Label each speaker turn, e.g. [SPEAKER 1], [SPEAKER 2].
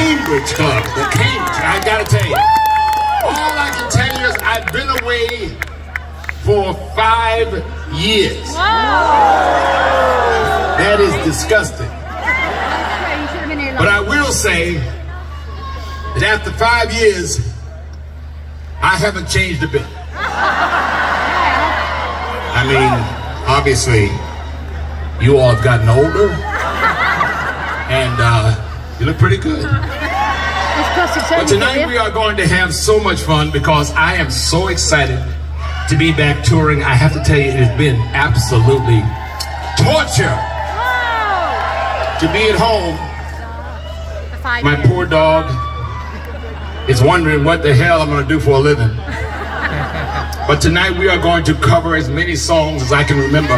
[SPEAKER 1] Cambridge Club. The Cambridge, I gotta tell you. All I can tell you is I've been away for five years. That is disgusting. But I will say that after five years, I haven't changed a bit. I mean, obviously, you all have gotten older, and you look pretty good. But tonight we are going to have so much fun because I am so excited to be back touring. I have to tell you, it has been absolutely torture to be at home. My poor dog is wondering what the hell I'm going to do for a living. But tonight we are going to cover as many songs as I can remember